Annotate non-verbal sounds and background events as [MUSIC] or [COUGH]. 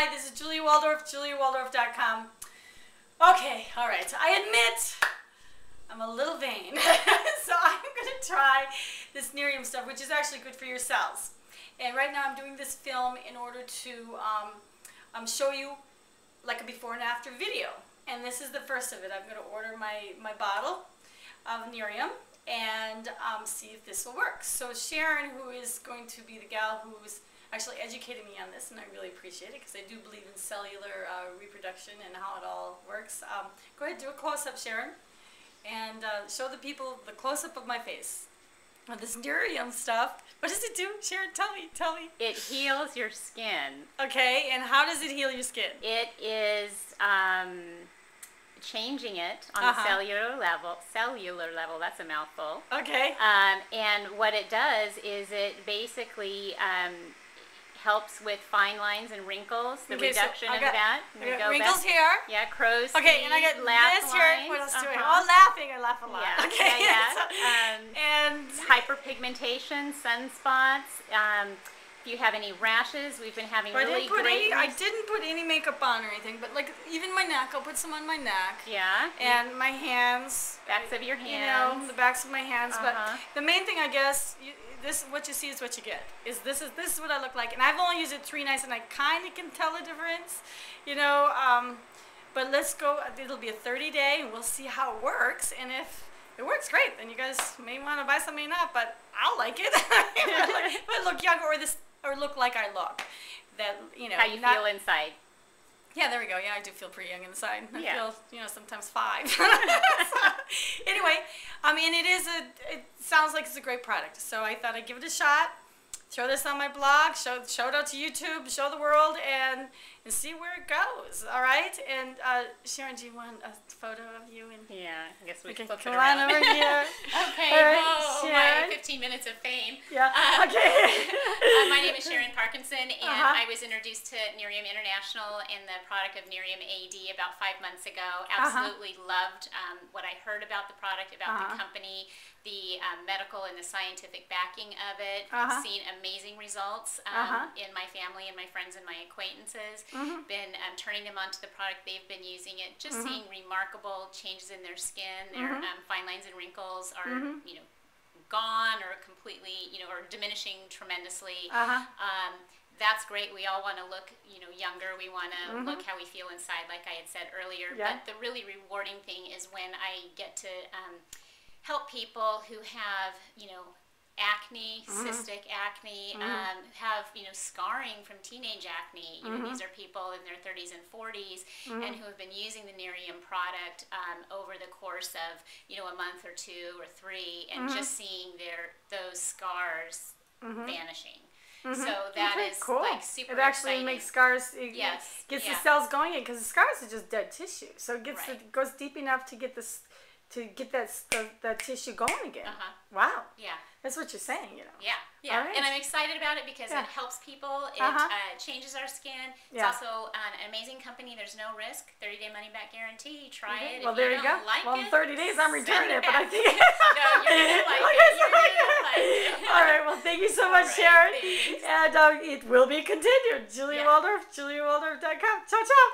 Hi, this is Julia Waldorf, juliawaldorf.com. Okay, all right. I admit I'm a little vain. [LAUGHS] so I'm going to try this Nerium stuff, which is actually good for your cells. And right now I'm doing this film in order to um, um, show you like a before and after video. And this is the first of it. I'm going to order my, my bottle of Nerium and um, see if this will work. So Sharon, who is going to be the gal who's actually educated me on this, and I really appreciate it because I do believe in cellular uh, reproduction and how it all works. Um, go ahead, do a close-up, Sharon, and uh, show the people the close-up of my face. Well, this Nerium stuff, what does it do? Sharon, tell me, tell me. It heals your skin. Okay, and how does it heal your skin? It is um, changing it on Uh-huh. the cellular level. Cellular level, that's a mouthful. Okay. Um, and what it does is it basically um, helps with fine lines and wrinkles, the Okay, reduction I of got- that. I wrinkles Beth. here. Yeah, crow's Okay, and I feet, got laugh this here. What else do I uh-huh. Oh, laughing. I laugh a lot. Yeah, Okay. yeah, [LAUGHS] so- Um, and hyperpigmentation, sunspots. Um, if you have any rashes, we've been having I really didn't put great. any. I didn't put any makeup on or anything, but like even my neck, I'll put some on my neck yeah, and my hands. backs of your hands. You know, the backs of my hands. Uh-huh. But the main thing, I guess, you, this what you see is what you get. Is this is this is what I look like, and I've only used it three nights, and I kind of can tell the difference. You know. Um, but let's go. It'll be a 30 day, and we'll see how it works. And if it works great, then you guys may want to buy something may not. But I'll like it. [LAUGHS] if I look younger, or this, or look like I look. That you know. How you not- feel inside. yeah, there we go. Yeah, I do feel pretty young inside. I Yeah. feel, you know, sometimes five. [LAUGHS] [LAUGHS] [LAUGHS] anyway, I mean, it is a. It sounds like it's a great product. So I thought I'd give it a shot. Throw this on my blog. Show show it out to YouTube. Show the world and and see where it goes. All right. And uh, Sharon, do you want a photo of you and? Yeah, I guess we Okay, flip it come around. on over here. [LAUGHS] Okay, All right, Sharon. my 15 minutes of fame. Yeah. Uh, [LAUGHS] okay. [LAUGHS] Uh, my name is Sharon Parkinson, and Uh-huh. I was introduced to Nerium International and the product of Nerium AD about five months ago. Uh-huh. Absolutely loved um, what I heard about the product, about Uh-huh. the company, the um, medical and the scientific backing of it. Uh-huh. Seen amazing results um, Uh-huh. in my family and my friends and my acquaintances. Mhm. Been um, turning them onto the product. They've been using it. Just Mhm. seeing remarkable changes in their skin. Their Mhm. um, fine lines and wrinkles are, Mhm. you know, gone or completely, you know, or diminishing tremendously. Uh huh. Um, that's great. We all want to look, you know, younger. We want to Mhm. look how we feel inside, like I had said earlier. Yeah. But the really rewarding thing is when I get to um, help people who have, you know, acne, Mhm. cystic acne, Mhm. um, have you know scarring from teenage acne. You know, Mhm. these are people in their 30s and 40s Mhm. and who have been using the Nerium product um, over the course of you know a month or two or three, and Mhm. just seeing their those scars vanishing. Mhm. So that Okay, is cool. like super It actually exciting. makes scars. It Yes, Gets yeah. the cells going in because the scars are just dead tissue. So it gets Right. it goes deep enough to get this to get that the, that tissue going again. Uh-huh. Wow, Yeah, that's what you're saying. You know. yeah, yeah. Right. And I'm excited about it because Yeah. it helps people. It Uh-huh. uh, changes our skin. It's Yeah. also an amazing company. There's no risk. 30 day money back guarantee. Try Okay, it. Well, if there you you don't go. Like well, in 30 days, I'm returning it, but I think. [LAUGHS] no, you're gonna [LAUGHS] like it. You're gonna like it. All right. Well, thank you so [LAUGHS] much, right, Sharon. thanks. And uh, it will be continued. Julia Yeah. Waldorf, JuliaWaldorf.com. Ciao, ciao.